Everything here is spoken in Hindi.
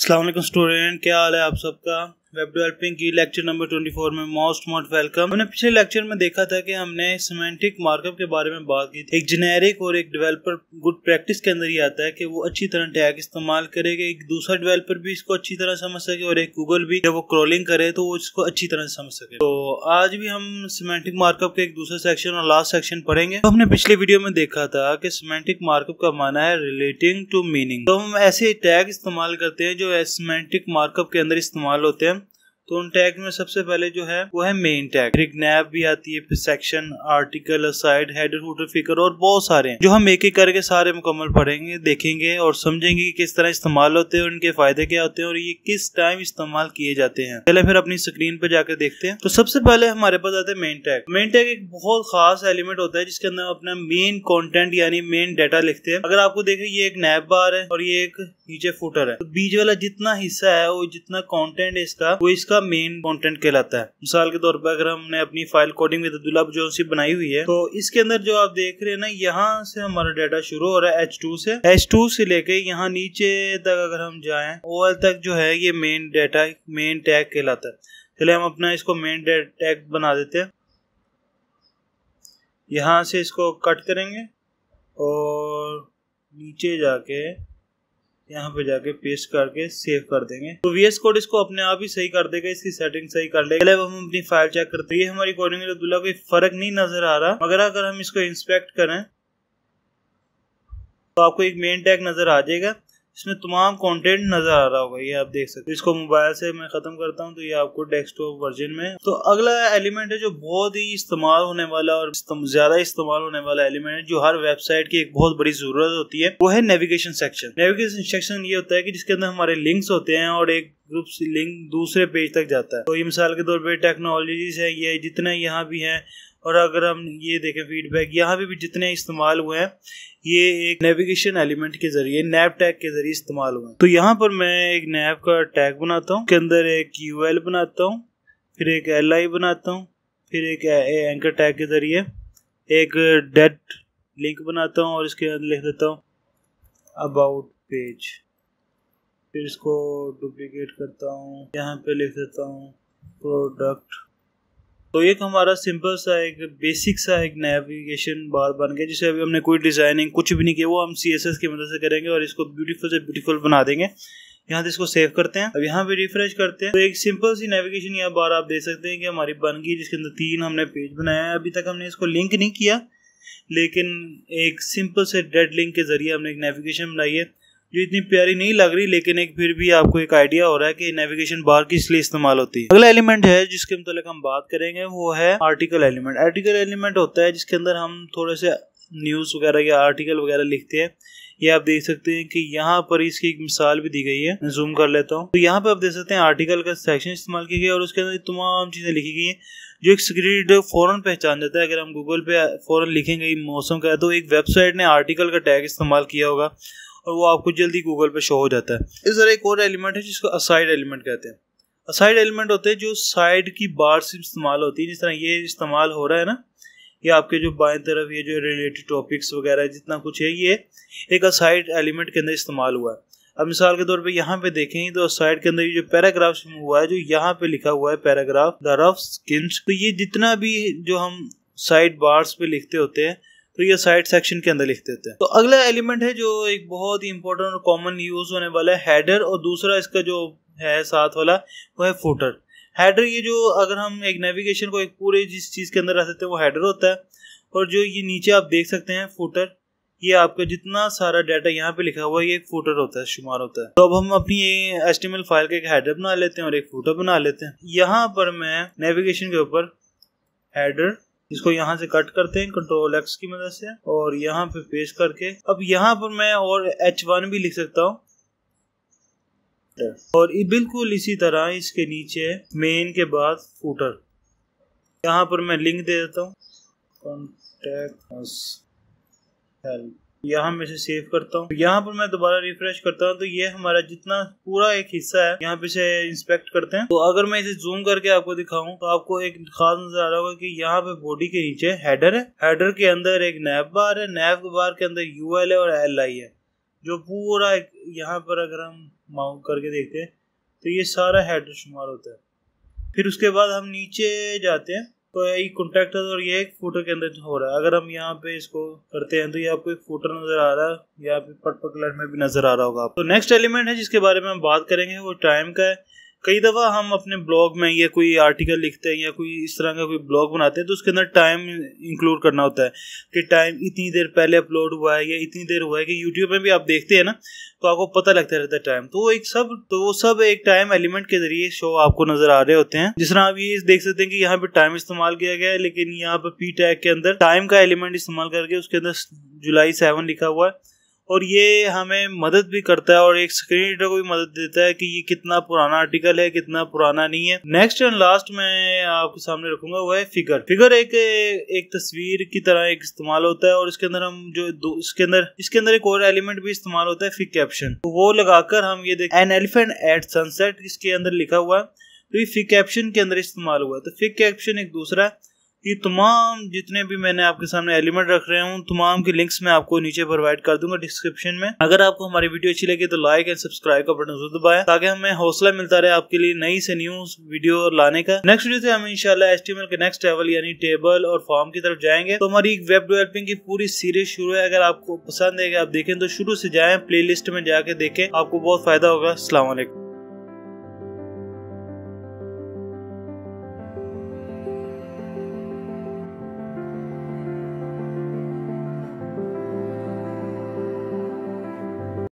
असलम स्टूडेंट क्या हाल है आप सबका? वेब डेवलपिंग की लेक्चर नंबर 24 में मोस्ट मोस्ट वेलकम हमने पिछले लेक्चर में देखा था कि हमने सिमेंटिक मार्कअप के बारे में बात की थी। एक जेनेरिक और एक डेवलपर गुड प्रैक्टिस के अंदर ही आता है कि वो अच्छी तरह टैग इस्तेमाल करेगा एक दूसरा डेवलपर भी इसको अच्छी तरह समझ सके और एक गूगल भी जब वो क्रॉलिंग करे तो वो इसको अच्छी तरह समझ सके। तो आज भी हम सिमेंटिक मार्कअप के एक दूसरा सेक्शन और लास्ट सेक्शन पढ़ेंगे। तो हमने पिछले वीडियो में देखा था कि सिमेंटिक मार्कअप का माना है रिलेटिंग टू मीनिंग तो हम ऐसे टैग इस्तेमाल करते हैं जो सिमेंटिक मार्कअप के अंदर इस्तेमाल होते हैं। तो उन टैग में सबसे पहले जो है, वो है मेन टैग नैब भी आती है section article side header footer figure और बहुत सारे जो हम एक एक करके सारे मुकम्मल पढ़ेंगे, देखेंगे और समझेंगे कि किस तरह इस्तेमाल होते हैं उनके फ़ायदे क्या होते हैं और ये किस टाइम इस्तेमाल किए जाते हैं। पहले फिर अपनी स्क्रीन पर जाकर देखते हैं। तो सबसे पहले हमारे पास आते हैं मेन टैग मेन टैग एक बहुत खास एलिमेंट होता है, जिसके अंदर अपना मेन कॉन्टेंट यानी मेन डाटा लिखते हैं। अगर आपको देखें, ये एक नैप बार है और ये एक नीचे फुटर है। तो बीच वाला जितना हिस्सा है, वो जितना कॉन्टेंट है इसका, वो इसका मेन कंटेंट कहलाता है। मिसाल के तौर पर अगर हमने अपनी फ़ाइल कोडिंग विद अब्दुल्ला जो सी बनाई हुई है तो इसके अंदर जो आप देख रहे हैं ना, यहाँ से हमारा डाटा शुरू हो रहा है एच टू से। एच टू से लेके यहाँ नीचे तक अगर हम जाए ओ तक जो है ये मेन डाटा मेन टैग कहलाता है। चले हम अपना इसको मेन टैग बना देते हैं। यहाँ से इसको कट करेंगे और नीचे जाके यहाँ पे जाके पेस्ट करके सेव कर देंगे। तो वीएस कोड इसको अपने आप ही सही कर देगा, इसकी सेटिंग सही कर लेगा। पहले हम अपनी फ़ाइल चेक करते हैं। हमारी कोडिंग अब्दुल्ला कोई फ़र्क नहीं नज़र आ रहा। मगर अगर हम इसको इंस्पेक्ट करें तो आपको एक मेन टैग नज़र आ जाएगा। इसमें तमाम कंटेंट नज़र आ रहा होगा, ये आप देख सकते हैं। इसको मोबाइल से मैं खत्म करता हूँ तो ये आपको डेस्कटॉप वर्जन में। तो अगला एलिमेंट है जो बहुत ही इस्तेमाल होने वाला और ज़्यादा इस्तेमाल होने वाला एलिमेंट है, जो हर वेबसाइट की एक बहुत बड़ी ज़रूरत होती है, वो है नेविगेशन सेक्शन नेविगेशन सेक्शन ये होता है कि जिसके अंदर हमारे लिंक्स होते हैं और एक ग्रुप लिंक दूसरे पेज तक जाता है। तो ये मिसाल के तौर पर टेक्नोलॉजीज़ है, ये जितने यहाँ भी हैं और अगर हम ये देखें फीडबैक यहाँ पे भी जितने इस्तेमाल हुए हैं, ये एक नेविगेशन एलिमेंट के ज़रिए नैप टैग के ज़रिए इस्तेमाल हुए तो यहाँ पर मैं एक नैप का टैग बनाता हूँ, के अंदर एक यू बनाता हूँ, फिर एक एलआई बनाता हूँ, फिर एक एंकर टैग के ज़रिए एक डेट लिंक बनाता हूँ और इसके अंदर लिख देता हूँ अबाउट पेज फिर इसको डुप्लीकेट करता हूँ, यहाँ पे लिख देता हूँ प्रोडक्ट तो एक हमारा सिंपल सा एक बेसिक सा एक नेविगेशन बार बन गया, जिसे अभी हमने कोई डिज़ाइनिंग कुछ भी नहीं किया, वो हम सी एस एस की मदद से करेंगे और इसको ब्यूटीफुल से ब्यूटीफुल बना देंगे। यहाँ से इसको सेव करते हैं। अब यहाँ पे रिफ्रेश करते हैं। तो एक सिंपल सी नेविगेशन यहाँ बार आप देख सकते हैं कि हमारी बन गई, जिसके अंदर तीन हमने पेज बनाया है। अभी तक हमने इसको लिंक नहीं किया, लेकिन एक सिंपल से डेड लिंक के ज़रिए हमने एक नेविगेशन बनाई है। जो इतनी प्यारी नहीं लग रही, लेकिन एक फिर भी आपको एक आइडिया हो रहा है कि नेविगेशन बार किस लिए इस्तेमाल होती है। अगला एलिमेंट है जिसके मतलब हम बात करेंगे, वो है आर्टिकल एलिमेंट आर्टिकल एलिमेंट होता है जिसके अंदर हम थोड़े से न्यूज़ वगैरह या आर्टिकल वगैरह लिखते हैं। ये आप देख सकते हैं कि यहाँ पर इसकी एक मिसाल भी दी गई है। मैं जूम कर लेता हूँ। तो यहाँ पे आप देख सकते हैं आर्टिकल का सेक्शन इस्तेमाल किया गया और उसके अंदर तमाम चीज़ें लिखी गई हैं, जो एक सिक्रेट फ़ौरन पहचान जाता है। अगर हम गूगल पे फ़ौरन लिखेंगे मौसम का तो एक वेबसाइट ने आर्टिकल का टैग इस्तेमाल किया होगा। और वो आपको जल्दी गूगल पे शो हो जाता है। इस तरह एक और एलिमेंट है जिसको असाइड एलिमेंट कहते हैं। असाइड एलिमेंट होते हैं जो साइड की बार से इस्तेमाल होती है। जिस तरह ये इस्तेमाल हो रहा है ना, ये आपके जो बाएँ तरफ़ ये जो रिलेटेड टॉपिक्स वगैरह जितना कुछ है, ये एक असाइड एलिमेंट के अंदर इस्तेमाल हुआ है। अब मिसाल के तौर पे यहाँ पे देखें तो साइड के अंदर ये जो पैराग्राफ हुआ है, जो यहाँ पे लिखा हुआ है पैराग्राफ द रफ स्किन तो ये जितना भी जो हम साइड बार्स पे लिखते होते हैं तो ये साइड सेक्शन के अंदर लिख देते हैं। तो अगला एलिमेंट है जो एक बहुत ही इंपॉर्टेंट और कॉमन यूज़ होने वाला है हेडर और दूसरा इसका जो है साथ वाला, वो है फुटर हेडर ये जो अगर हम एक नेविगेशन को एक पूरे जिस चीज़ के अंदर रख सकते हैं, वो हेडर होता है। और जो ये नीचे आप देख सकते हैं फुटर ये आपका जितना सारा डाटा यहाँ पे लिखा हुआ है, ये एक फुटर होता है, शुमार होता है। तो अब हम अपनी ये एस्टिमल फ़ाइल का एक हेडर बना लेते हैं और एक फुटर बना लेते हैं। यहाँ पर मैं नेविगेशन के ऊपर हेडर इसको यहाँ से कट करते हैं कंट्रोल एक्स की मदद से, और यहाँ पे पेस्ट करके। अब यहाँ पर मैं और एच वन भी लिख सकता हूँ। और बिल्कुल इसी तरह इसके नीचे मेन के बाद फूटर यहाँ पर मैं लिंक दे देता हूँ। कॉन्टेक्ट हेल्प यहाँ में इसे सेव करता हूँ। यहाँ पर मैं दोबारा रिफ्रेश करता हूँ तो ये हमारा जितना पूरा एक हिस्सा है, यहाँ पे से इंस्पेक्ट करते हैं। तो अगर मैं इसे जूम करके आपको दिखाऊँ तो आपको एक खास नज़र आ रहा होगा कि यहाँ पे बॉडी के नीचे हेडर है। हेडर के अंदर एक नैब बार है नैब बार के अंदर यू है और एल आई है, जो पूरा यहाँ पर अगर हम माउंट करके देखते हैं तो ये सारा हेडर शुमार होता है। फिर उसके बाद हम नीचे जाते हैं। ये कॉन्टेक्ट और ये एक फूटर के अंदर हो रहा है। अगर हम यहाँ पे इसको करते हैं तो ये आपको एक फूटर नज़र आ रहा है। यहाँ पे पर्पल कलर में भी नज़र आ रहा होगा तो नेक्स्ट एलिमेंट है जिसके बारे में हम बात करेंगे, वो टाइम का है। कई दफ़ा हम अपने ब्लॉग में या कोई आर्टिकल लिखते हैं या कोई इस तरह का कोई ब्लॉग बनाते हैं तो उसके अंदर टाइम इंक्लूड करना होता है कि टाइम इतनी देर पहले अपलोड हुआ है या इतनी देर हुआ है कि यूट्यूब में भी आप देखते हैं ना तो आपको पता लगता रहता है टाइम तो वो एक सब तो वो सब एक टाइम एलिमेंट के ज़रिए शो आपको नज़र आ रहे होते हैं. जिस तरह आप ये देख सकते हैं कि यहाँ पे टाइम इस्तेमाल किया गया है, लेकिन यहाँ पे पी टैग के अंदर टाइम का एलिमेंट इस्तेमाल करके उसके अंदर जुलाई सेवन लिखा हुआ है. और ये हमें मदद भी करता है और एक स्क्रीन रीडर को भी मदद देता है कि ये कितना पुराना आर्टिकल है, कितना पुराना नहीं है। नेक्स्ट एंड लास्ट मैं आपके सामने रखूँगा, वो है फिगर फिगर एक एक तस्वीर की तरह एक इस्तेमाल होता है और इसके अंदर हम जो इसके अंदर इसके अंदर एक और एलिमेंट भी इस्तेमाल होता है फिक कैप्शन तो वो लगाकर हम ये देख एन एलिफेंट एट सनसेट इसके अंदर लिखा हुआ है। तो ये फिक कैप्शन के अंदर इस्तेमाल हुआ है। तो फिक कैप्शन एक दूसरा है। ये तमाम जितने भी मैंने आपके सामने एलिमेंट रख रहे हूँ, तमाम के लिंक्स मैं आपको नीचे प्रोवाइड कर दूँगा डिस्क्रिप्शन में। अगर आपको हमारी वीडियो अच्छी लगी तो लाइक एंड सब्सक्राइब का बटन ज़रूर दबाएँ, ताकि हमें हौसला मिलता रहे आपके लिए नई से न्यूज़ वीडियो लाने का। नेक्स्ट वीडियो से हम इंशाल्लाह एचटीएमएल के नेक्स्ट लेवल यानी टेबल और फॉर्म की तरफ़ जाएँगे। तो हमारी वेब डेवलपिंग की पूरी सीरीज़ शुरू है। अगर आपको पसंद है आप देखें तो शुरू से जाए प्ले में जाके देखें, आपको बहुत फ़ायदा होगा। असला